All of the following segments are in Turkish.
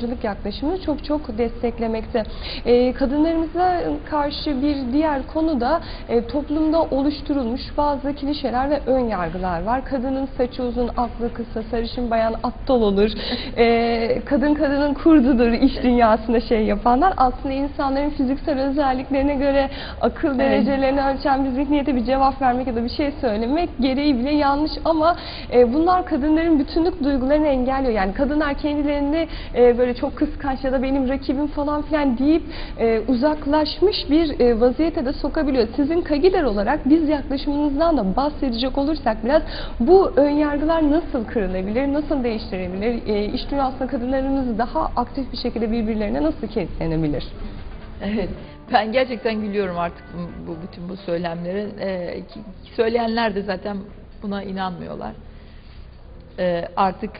Kadınlık yaklaşımını çok çok desteklemekte. Ee, kadınlarımıza karşı bir diğer konu da e, toplumda oluşturulmuş bazı klişeler ve ön yargılar var. Kadının saçı uzun, aklı kısa, sarışın bayan aptal olur. Ee, kadın kadının kurdudur iş dünyasında şey yapanlar. Aslında insanların fiziksel özelliklerine göre akıl derecelerini ölçen bir zihniyete bir cevap vermek ya da bir şey söylemek gereği bile yanlış ama e, bunlar kadınların bütünlük duygularını engelliyor. Yani kadınlar kendilerini e, böyle çok kıskanç ya da benim rakibim falan filan deyip e, uzaklaşmış bir e, vaziyete de sokabiliyor. Sizin kagider olarak biz yaklaşımınızdan da bahsedecek olursak biraz bu önyargılar nasıl kırılabilir, nasıl değiştirebilir, e, iş dünyasında kadınlarımız daha aktif bir şekilde birbirlerine nasıl kilitlenebilir? Evet. Ben gerçekten gülüyorum artık bu, bu bütün bu söylemlere. Ee, söyleyenler de zaten buna inanmıyorlar. Ee, artık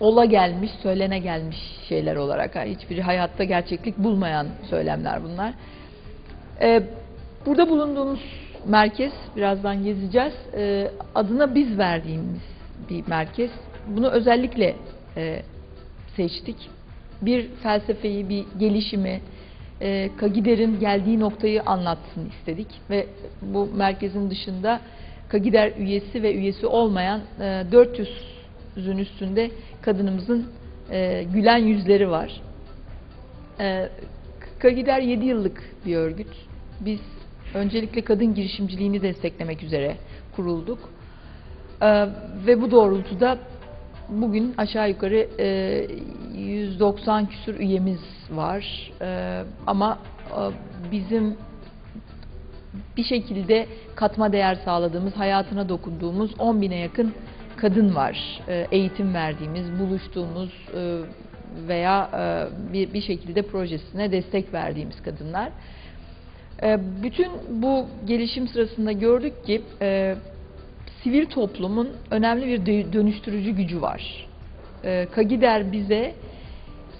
ola gelmiş, söylene gelmiş şeyler olarak ha, hiçbiri hayatta gerçeklik bulmayan söylemler bunlar. Ee, burada bulunduğumuz merkez birazdan gezeceğiz. Ee, adına biz verdiğimiz bir merkez. Bunu özellikle e, seçtik. Bir felsefeyi, bir gelişimi, e, Kagider'in geldiği noktayı anlatsın istedik ve bu merkezin dışında Kagider üyesi ve üyesi olmayan e, 400'ün üstünde kadınımızın e, gülen yüzleri var. E, Kagider 7 yıllık bir örgüt. Biz öncelikle kadın girişimciliğini desteklemek üzere kurulduk. E, ve bu doğrultuda bugün aşağı yukarı e, 190 küsur üyemiz var. E, ama e, bizim bir şekilde katma değer sağladığımız, hayatına dokunduğumuz 10 bine yakın kadın var. E, eğitim verdiğimiz, buluştuğumuz e, veya e, bir, şekilde projesine destek verdiğimiz kadınlar. Bütün bu gelişim sırasında gördük ki sivil toplumun önemli bir dö- dönüştürücü gücü var. Kagider bize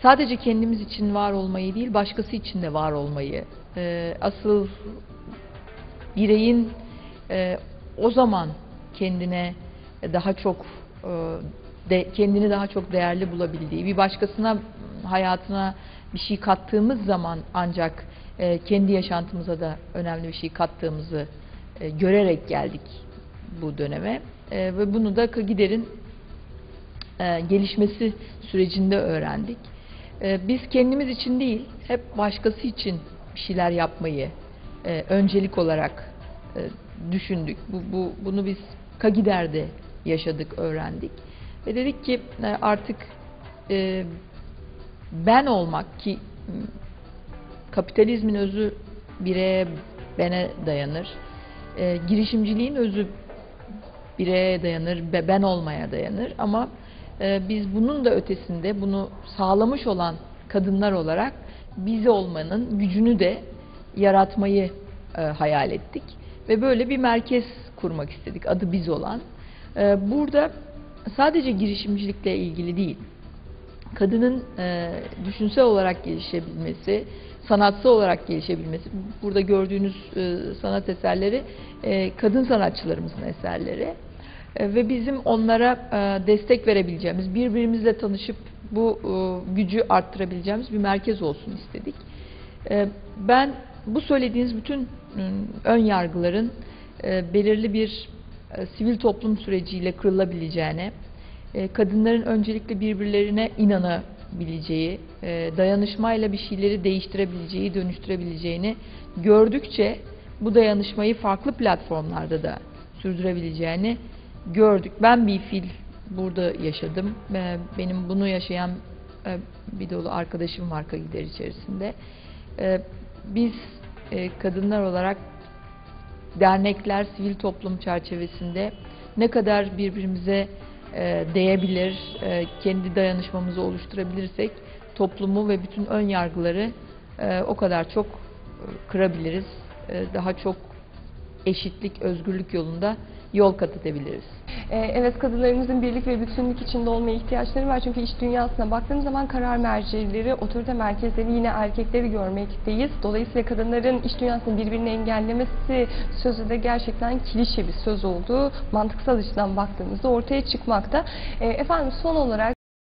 sadece kendimiz için var olmayı değil, başkası için de var olmayı, asıl bireyin o zaman kendine daha çok e, de, kendini daha çok değerli bulabildiği, bir başkasına hayatına bir şey kattığımız zaman ancak e, kendi yaşantımıza da önemli bir şey kattığımızı e, görerek geldik bu döneme E, ve bunu da Kagider'in e, gelişmesi sürecinde öğrendik. E, biz kendimiz için değil, hep başkası için bir şeyler yapmayı e, öncelik olarak e, düşündük. Bu, bu, bunu biz Kagider'de yaşadık, öğrendik. Ve dedik ki e, artık e, ben olmak ki kapitalizmin özü bireye, bene dayanır. E, girişimciliğin özü bireye dayanır, be- ben olmaya dayanır. Ama e, biz bunun da ötesinde bunu sağlamış olan kadınlar olarak biz olmanın gücünü de yaratmayı e, hayal ettik ve böyle bir merkez kurmak istedik adı biz olan. E, burada sadece girişimcilikle ilgili değil, kadının e, düşünsel olarak gelişebilmesi, sanatsal olarak gelişebilmesi, burada gördüğünüz e, sanat eserleri e, kadın sanatçılarımızın eserleri ve bizim onlara destek verebileceğimiz, birbirimizle tanışıp bu gücü arttırabileceğimiz bir merkez olsun istedik. Ben bu söylediğiniz bütün e, ön yargıların belirli bir e, sivil toplum süreciyle kırılabileceğine, e, kadınların öncelikle birbirlerine inanabileceği, e, dayanışmayla bir şeyleri değiştirebileceği, dönüştürebileceğini gördükçe bu dayanışmayı farklı platformlarda da sürdürebileceğini gördük. Ben bir fil burada yaşadım. E, Benim bunu yaşayan e, bir dolu arkadaşım var Kagider içerisinde. E, Biz e, kadınlar olarak dernekler, sivil toplum çerçevesinde ne kadar birbirimize e, değebilir, e, kendi dayanışmamızı oluşturabilirsek toplumu ve bütün ön yargıları e, o kadar çok e, kırabiliriz. E, daha çok eşitlik, özgürlük yolunda yol kat edebiliriz. Ee, Evet kadınlarımızın birlik ve bütünlük içinde olmaya ihtiyaçları var. Çünkü iş dünyasına baktığımız zaman karar mercileri, otorite merkezleri yine erkekleri görmekteyiz. Dolayısıyla kadınların iş dünyasını birbirini engellemesi sözü de gerçekten klişe bir söz olduğu mantıksal açıdan baktığımızda ortaya çıkmakta. Ee, Efendim son olarak